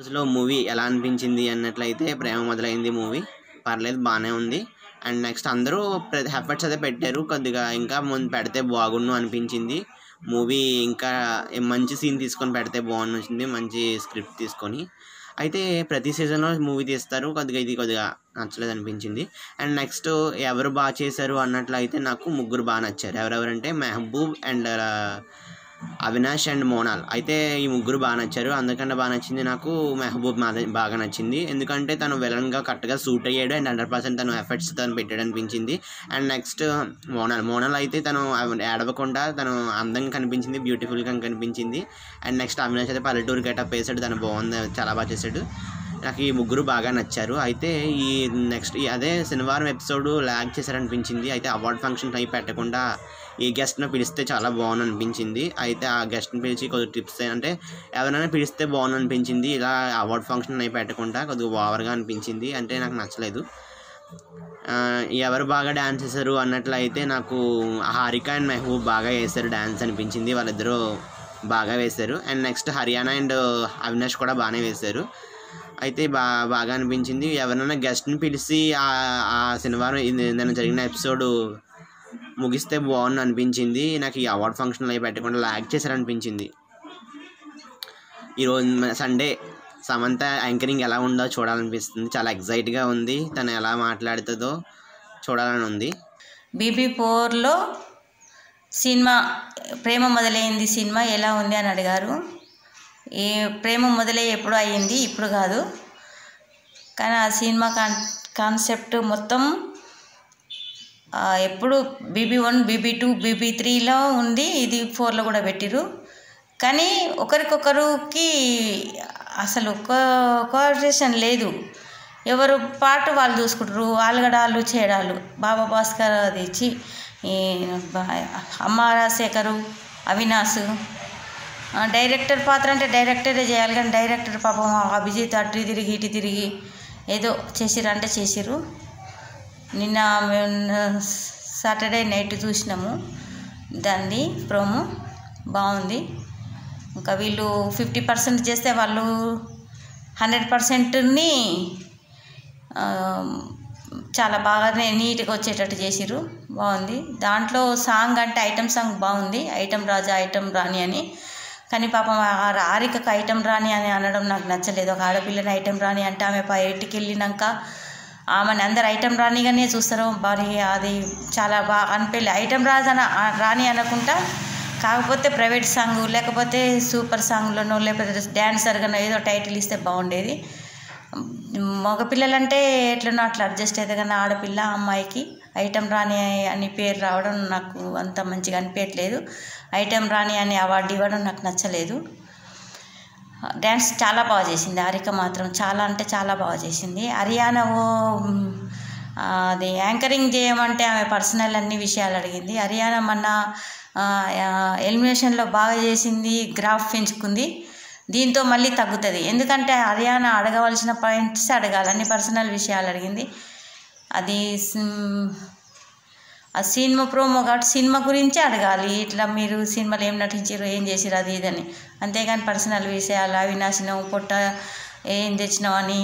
రోజులో మూవీ ఎలా అనిపించింది అన్నట్లయితే ప్రేమ మొదలైంది మూవీ. పర్లేదు బాగానే ఉంది. అండ్ నెక్స్ట్ అందరూ ప్రతి ఎఫర్ట్స్ అయితే పెట్టారు. కొద్దిగా ఇంకా ముందు పెడితే బాగుండు అనిపించింది. మూవీ ఇంకా మంచి సీన్ తీసుకొని పెడితే బాగుంటుంది మంచి స్క్రిప్ట్ తీసుకొని. అయితే ప్రతి సీజన్లో మూవీ తీస్తారు. కొద్దిగా ఇది కొద్దిగా నచ్చలేదు అనిపించింది. అండ్ నెక్స్ట్ ఎవరు బాగా చేశారు అన్నట్లయితే నాకు ముగ్గురు బాగా నచ్చారు. ఎవరెవరంటే మెహబూబ్ అండ్ అవినాష్ అండ్ మోనాల్. అయితే ఈ ముగ్గురు బాగా నచ్చారు. అందుకంటే బాగా నచ్చింది నాకు మెహబూబ్ మాద బాగా నచ్చింది. ఎందుకంటే తను విలన్గా కరెక్ట్గా సూట్ అయ్యాడు అండ్ హండ్రెడ్ పర్సెంట్ తను ఎఫర్ట్స్ తను పెట్టాడు అనిపించింది అండ్ నెక్స్ట్ మోనాల్. మోనాల్ అయితే తను ఏడవకుండా తను అందంగా కనిపించింది బ్యూటిఫుల్గా కనిపించింది. అండ్ నెక్స్ట్ అవినాష్ అయితే పల్లెటూరు గెటప్ వేసాడు. తను బాగుంది చాలా బాగా చేశాడు నాకు ఈ ముగ్గురు బాగా నచ్చారు. అయితే ఈ నెక్స్ట్ ఈ అదే శనివారం ఎపిసోడ్ ల్యాగ్ చేశారనిపించింది. అయితే అవార్డ్ ఫంక్షన్ అయి పెట్టకుండా ఈ గెస్ట్ను పిలిస్తే చాలా బాగుంది అనిపించింది అయితే ఆ గెస్ట్ని పిలిచి కొద్దిగా టిప్స్ అంటే ఎవరైనా పిలిస్తే బాగుంది అనిపించింది ఇలా అవార్డ్ ఫంక్షన్ అయి పెట్టకుండా కొద్దిగా ఓవర్గా అనిపించింది. అంటే నాకు నచ్చలేదు. ఎవరు బాగా డ్యాన్స్ చేశారు అన్నట్లయితే నాకు హారిక అండ్ మెహబూబ్ బాగా వేశారు డ్యాన్స్ అనిపించింది. వాళ్ళిద్దరూ బాగా వేశారు. And next Haryana and Avinash కూడా బాగానే వేశారు. అయితే బా బాగా అనిపించింది. ఎవరైనా గెస్ట్ని పిలిచి ఆ శనివారం నిన్న జరిగిన ఎపిసోడ్ ముగిస్తే బాగుంది అనిపించింది. నాకు ఈ అవార్డ్ ఫంక్షన్లు అవి పెట్టకుండా ల్యాగ్ చేశారనిపించింది. ఈరోజు సండే. సమంత యాంకరింగ్ ఎలా ఉందో చూడాలనిపిస్తుంది. చాలా ఎగ్జైట్గా ఉంది. తను ఎలా మాట్లాడుతుందో చూడాలని ఉంది. బీబీ ఫోర్లో సినిమా ప్రేమ మొదలైంది సినిమా ఎలా ఉంది అని అడిగారు. ఈ ప్రేమ మొదలై ఎప్పుడు అయ్యింది ఇప్పుడు కాదు. కానీ ఆ సినిమా కాన్ కాన్సెప్ట్ మొత్తం ఎప్పుడు BB one BB two BB త్రీలో ఉంది ఇది ఫోర్లో కూడా పెట్టిరు కానీ ఒకరికొకరికి అసలు కోఆర్డినేషన్ లేదు. ఎవరు పాట వాళ్ళు చూసుకుంటారు ఆలుగడాలు చేయడాలు బాబా భాస్కర్ అది ఇచ్చి అమ్మ రాజశేఖరు అవినాశ్ డైరెక్టర్ పాత్ర అంటే డైరెక్టరే చేయాలి కానీ డైరెక్టర్ పాపం అభిజిత్ అటు తిరిగి ఇటు తిరిగి ఏదో చేసిరు అంటే చేసిరు నిన్న మేము సాటర్డే నైట్ చూసినాము. దాన్ని ప్రోమో బాగుంది. ఇంకా వీళ్ళు ఫిఫ్టీ పర్సెంట్ చేస్తే వాళ్ళు హండ్రెడ్ పర్సెంట్ని చాలా బాగానే నీట్గా వచ్చేటట్టు చేసిరు బాగుంది. దాంట్లో సాంగ్ అంటే ఐటమ్ సాంగ్ బాగుంది. ఐటమ్ రాజా ఐటమ్ రాణి అని. కానీ పాపం ఆ ఆరికకు ఐటెం రాని అని అనడం నాకు నచ్చలేదు. ఒక ఆడపిల్లని ఐటెం రాని అంటే ఆమె బయటికి వెళ్ళినాక ఆమెను అందరు ఐటెం రానిగానే చూస్తారు. మరి అది చాలా బాగా అనిపించలే ఐటెం రాదని రాని అనకుండా కాకపోతే ప్రైవేట్ సాంగ్ లేకపోతే సూపర్ సాంగ్లోనో లేకపోతే డ్యాన్సర్గానో ఏదో టైటిల్ ఇస్తే బాగుండేది. మగపిల్లలంటే ఎట్లనో అట్లా అడ్జస్ట్ అయితే కానీ ఆడపిల్ల అమ్మాయికి ఐటమ్ రాణి అని పేరు రావడం నాకు అంత మంచిగా అనిపించట్లేదు ఐటమ్ రాణి అని అవార్డు ఇవ్వడం నాకు నచ్చలేదు. డ్యాన్స్ చాలా బాగా చేసింది. హారిక మాత్రం చాలా అంటే చాలా బాగా చేసింది. హరియానా ఓ అది యాంకరింగ్ చేయమంటే ఆమె పర్సనల్ అన్ని విషయాలు అడిగింది. హరియానా మొన్న ఎలిమినేషన్లో బాగా చేసింది గ్రాఫ్ పెంచుకుంది దీంతో మళ్ళీ తగ్గుతుంది. ఎందుకంటే హరియానా అడగవలసిన పాయింట్స్ అడగాలి. అన్ని పర్సనల్ విషయాలు అడిగింది. అది ఆ సినిమా ప్రోమో కాబట్టి సినిమా గురించి అడగాలి. ఇట్లా మీరు సినిమాలు ఏం నటించారు ఏం చేసిరు అది ఇదని. అంతేగాని పర్సనల్ విషయాలు అవి నాశనం పొట్ట ఏం తెచ్చినావు అని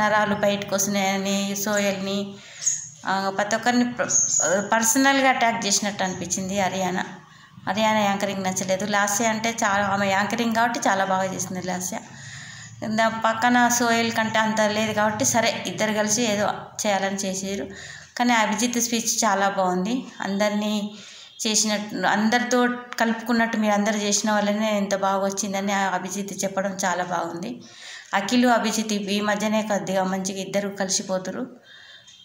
నరాలు బయటకు వస్తున్నాయని సోయల్ని ప్రతి ఒక్కరిని పర్సనల్గా అటాక్ చేసినట్టు అనిపించింది హరియానా. అది ఆయన యాంకరింగ్ నచ్చలేదు. లాస్య అంటే చాలా ఆమె యాంకరింగ్ కాబట్టి చాలా బాగా చేసింది లాస్య. పక్కన సోయల్ కంటే అంత లేదు కాబట్టి సరే ఇద్దరు కలిసి ఏదో చేయాలని చేసారు కానీ అభిజిత్ స్పీచ్ చాలా బాగుంది. అందరినీ చేసినట్టు అందరితో కలుపుకున్నట్టు మీరు అందరు చేసిన వల్లనే ఎంత బాగా వచ్చిందని ఆ అభిజిత్ చెప్పడం చాలా బాగుంది. అఖిల్ అభిజిత్ ఈ మధ్యనే కొద్దిగా మంచిగా ఇద్దరు కలిసిపోతురు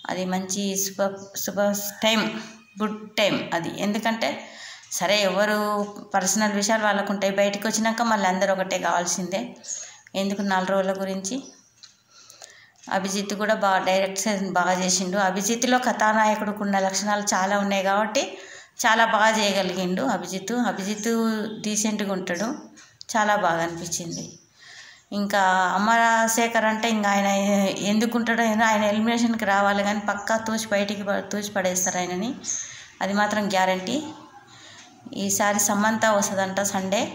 అది మంచి శుభ శుభ టైం గుడ్ టైం అది. ఎందుకంటే సరే ఎవరు పర్సనల్ విషయాలు వాళ్ళకు ఉంటాయి బయటకు వచ్చినాక మళ్ళీ అందరూ ఒకటే కావాల్సిందే. ఎందుకు నాలుగు రోజుల గురించి? అభిజిత్ కూడా బాగా డైరెక్షన్ బాగా చేసిండు. అభిజిత్లో కథానాయకుడికి ఉన్న లక్షణాలు చాలా ఉన్నాయి కాబట్టి చాలా బాగా చేయగలిగిండు అభిజిత్. అభిజిత్ డీసెంట్గా ఉంటాడు. చాలా బాగా అనిపించింది. ఇంకా అమరశేఖర్ అంటే ఇంకా ఆయన ఎందుకు ఉంటాడో ఆయన ఎలిమినేషన్కి రావాలి కానీ పక్కా తూచి బయటికి తూచి పడేస్తారు ఆయనని. అది మాత్రం గ్యారంటీ ఈసారి సమంత వస్తుందంట సండే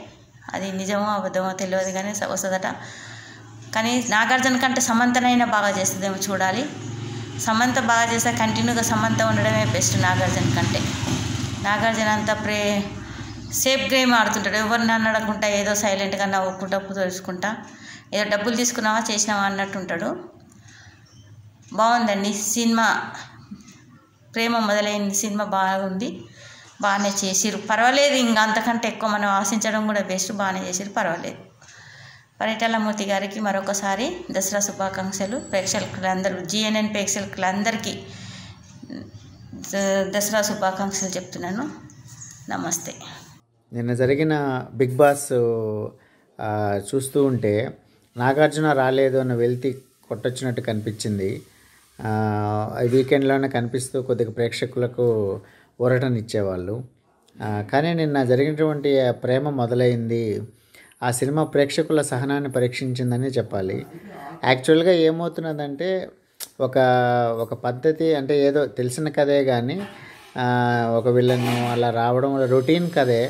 అది నిజమో అబద్ధమో తెలియదు కానీ వస్తుందట. కానీ నాగార్జున కంటే సమంతనైనా బాగా చేస్తుందేమో చూడాలి. సమంత బాగా చేస్తే కంటిన్యూగా సమంత ఉండడమే బెస్ట్ నాగార్జున కంటే. నాగార్జున అంతా ప్రే సేఫ్ గేమ్ ఆడుతుంటాడు. ఎవరిని అడగకుండా ఏదో సైలెంట్గా నవ్వుకుంటా తెలుసుకుంటా ఏదో డబ్బులు తీసుకున్నావా చేసినావా అన్నట్టు ఉంటాడు బాగుందండి. సినిమా ప్రేమ మొదలైంది. సినిమా బాగుంది. బాగానే చేసిరు పర్వాలేదు ఇంకా అంతకంటే ఎక్కువ మనం ఆశించడం కూడా బెస్ట్ బాగానే చేసిరు పర్వాలేదు. పరిటాలమూర్తి గారికి మరొకసారి దసరా శుభాకాంక్షలు. ప్రేక్షకులందరూ జిఎన్ఎన్ ప్రేక్షకులందరికీ ద- దసరా శుభాకాంక్షలు చెప్తున్నాను. నమస్తే. నిన్న జరిగిన బిగ్ బాస్ చూస్తూ ఉంటే నాగార్జున రాలేదు అన్న వెళ్తి కొట్టొచ్చినట్టు కనిపించింది. ఆ, వీకెండ్లోనే కనిపిస్తూ కొద్దిగా ప్రేక్షకులకు ఊరటనిచ్చేవాళ్ళు. కానీ నిన్న జరిగినటువంటి ప్రేమ మొదలైంది. ఆ సినిమా ప్రేక్షకుల సహనాన్ని పరీక్షించిందని చెప్పాలి. యాక్చువల్గా ఏమవుతున్నదంటే ఒక ఒక పద్ధతి అంటే ఏదో తెలిసిన కథే కానీ ఒక విలన్ అలా రావడం రొటీన్ కథే.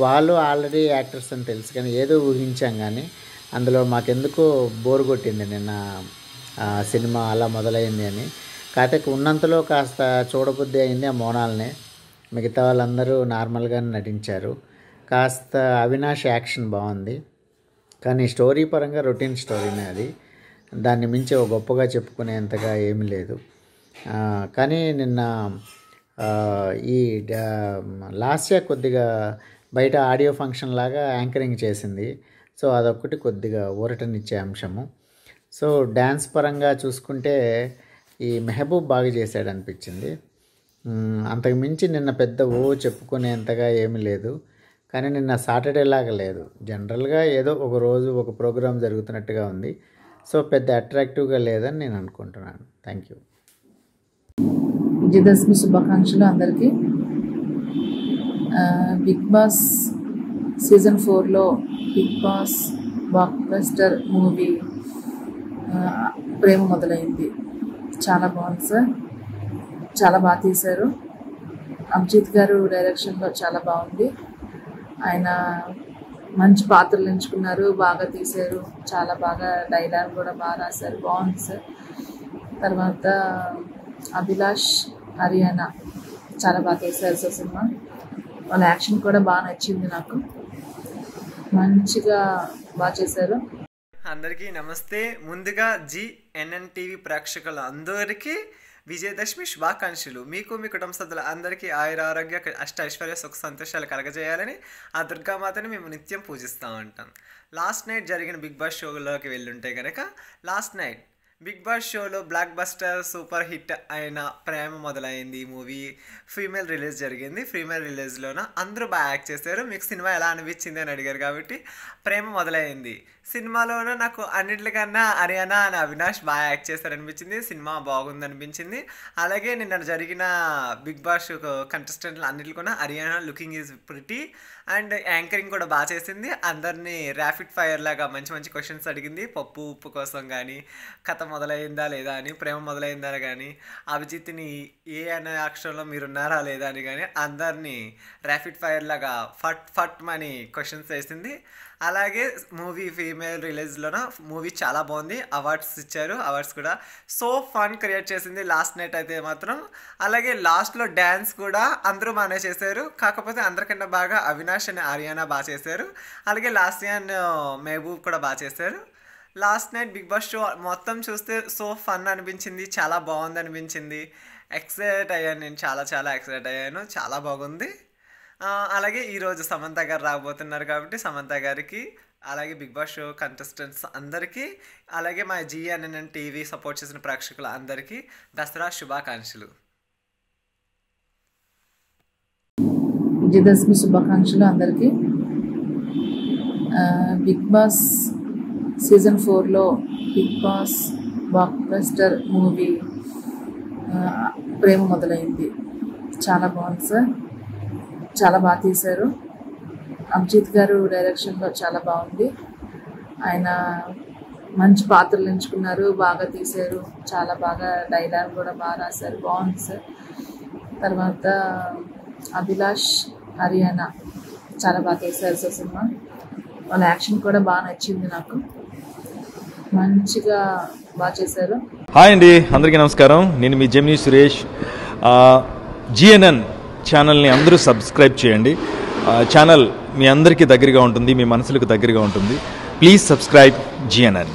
వాళ్ళు ఆల్రెడీ యాక్టర్స్ అని తెలుసు కానీ ఏదో ఊహించాం కానీ అందులో మాకెందుకు బోర్ కొట్టింది నిన్న సినిమా అలా మొదలైంది అని. కాకపోతే ఉన్నంతలో కాస్త చూడబుద్ధి అయింది ఆ మోనాల్ని. మిగతా వాళ్ళందరూ నార్మల్గానే నటించారు. కాస్త అవినాష్ యాక్షన్ బాగుంది. కానీ స్టోరీ పరంగా రొటీన్ స్టోరీనే అది. దాన్ని మించి ఒక గొప్పగా చెప్పుకునేంతగా ఏమీ లేదు. కానీ నిన్న ఈ డా- లాస్య కొద్దిగా బయట ఆడియో ఫంక్షన్ లాగా యాంకరింగ్ చేసింది. సో అదొక్కటి కొద్దిగా ఊరటనిచ్చే అంశము. సో డ్యాన్స్ పరంగా చూసుకుంటే ఈ మెహబూబ్ బాగా చేశాడు అనిపించింది అంతకుమించి నిన్న పెద్ద ఓ చెప్పుకునేంతగా ఏమీ లేదు. కానీ నిన్న సాటర్డే లాగా లేదు. జనరల్గా ఏదో ఒక రోజు ఒక ప్రోగ్రాం జరుగుతున్నట్టుగా ఉంది. సో పెద్ద అట్రాక్టివ్గా లేదని నేను అనుకుంటున్నాను. Thank you. విజయదశమి శుభాకాంక్షలు అందరికీ. బిగ్ బాస్ సీజన్ ఫోర్లో Bigg Boss blockbuster movie Prema Modalaindi. చాలా బాగుంది సార్. చాలా బాగా తీశారు. అభిజిత్ గారు డైరెక్షన్లో చాలా బాగుంది. ఆయన మంచి పాత్రలు ఎంచుకున్నారు బాగా తీశారు. చాలా బాగా డైలాగ్ కూడా బాగా రాశారు. బాగుంది సార్. తర్వాత అభిలాష్ హర్యానా చాలా బాగా తీశారు సార్ సినిమా. వాళ్ళ యాక్షన్ కూడా బాగా నచ్చింది నాకు. మంచిగా బాగా చేశారు. అందరికీ నమస్తే. ముందుగా జిఎన్ఎన్ టీవీ ప్రేక్షకుల అందరికీ విజయదశమి శుభాకాంక్షలు. మీకు మీ కుటుంబ సభ్యుల అందరికీ ఆయుర ఆరోగ్య అష్ట ఐశ్వర్య సుఖ సంతోషాలు కలగజేయాలని ఆ దుర్గామాతని మేము నిత్యం పూజిస్తూ ఉంటాం. లాస్ట్ నైట్ జరిగిన బిగ్ బాస్ షోలోకి వెళ్ళుంటే కనుక లాస్ట్ నైట్ బిగ్ బాస్ షోలో బ్లాక్ బస్టర్ సూపర్ హిట్ అయిన ప్రేమ మొదలైంది ఈ మూవీ. ఫీమేల్ రిలీజ్ జరిగింది. ఫీమేల్ రిలీజ్లోన అందరూ బాగా యాక్ట్ చేశారు. మీకు సినిమా ఎలా అనిపించింది అని అడిగారు కాబట్టి ప్రేమ మొదలైంది. సినిమాలోన నాకు అన్నిటికన్నా హరియానా అని అవినాష్ బాగా యాక్ట్ చేశారనిపించింది. సినిమా బాగుంది అనిపించింది అలాగే నిన్న జరిగిన బిగ్ బాస్ కంటెస్టెంట్లు అన్నిటికన్నా Ariyana looking is pretty and anchoring కూడా బాగా చేసింది. అందరినీ ర్యాపిడ్ ఫైర్ లాగా మంచి మంచి క్వశ్చన్స్ అడిగింది. పప్పు ఉప్పు కోసం కానీ కథ మొదలైందా లేదా అని ప్రేమ మొదలైందా కానీ అభిజిత్ని ఏ అనే అక్షరంలో మీరున్నారా లేదా అని కానీ అందరినీ ర్యాపిడ్ ఫైర్ లాగా ఫట్ ఫట్ అని క్వశ్చన్స్ వేసింది. అలాగే మూవీ ఫీమేల్ రిలీజ్లోన మూవీ చాలా బాగుంది. అవార్డ్స్ ఇచ్చారు. అవార్డ్స్ కూడా సో ఫన్ క్రియేట్ చేసింది లాస్ట్ నైట్ అయితే మాత్రం. అలాగే లాస్ట్లో డ్యాన్స్ కూడా అందరూ బాగానే చేశారు. కాకపోతే అందరికన్నా బాగా అవినాష్ అండ్ ఆర్యానా బాగా చేశారు. అలాగే లాస్ట్ ఇయర్ మహబూబ్ కూడా బాగా చేశారు. Last night Bigg Boss show మొత్తం చూస్తే సో ఫన్ అనిపించింది. చాలా బాగుంది అనిపించింది. ఎక్సైట్ అయ్యాను నేను. చాలా చాలా ఎక్సైట్ అయ్యాను. చాలా బాగుంది. అలాగే ఈరోజు సమంత గారు రాబోతున్నారు కాబట్టి సమంత గారికి అలాగే బిగ్ బాస్ షో కంటెస్టెంట్స్ అందరికీ అలాగే మా జిఎన్ఎన్ టీవీ సపోర్ట్ చేసిన ప్రేక్షకులు అందరికీ దసరా శుభాకాంక్షలు. విజయదశమి శుభాకాంక్షలు అందరికీ. బిగ్ బాస్ సీజన్ ఫోర్లో Bigg Boss blockbuster movie Prema Modalaindi. చాలా బాగుంది సార్. చాలా బాగా తీశారు. అభిజిత్ గారు డైరెక్షన్లో చాలా బాగుంది. ఆయన మంచి పాత్రలు ఎంచుకున్నారు బాగా తీశారు. చాలా బాగా డైలాగ్ కూడా బాగా రాశారు. బాగుంది సార్. తర్వాత అభిలాష్ హర్యానా చాలా బాగా తీశారు సార్ సినిమా. వాళ్ళ యాక్షన్ కూడా బాగా నచ్చింది నాకు. మంచిగా బాగా చేశారు. హాయ్ అండి అందరికీ నమస్కారం. నేను మీ జెమిని సురేష్. జిఎన్ఎన్ ఛానల్ని అందరూ సబ్స్క్రైబ్ చేయండి. ఛానల్ మీ అందరికీ దగ్గరగా ఉంటుంది మీ మనసులకు దగ్గరగా ఉంటుంది. Please subscribe GNN.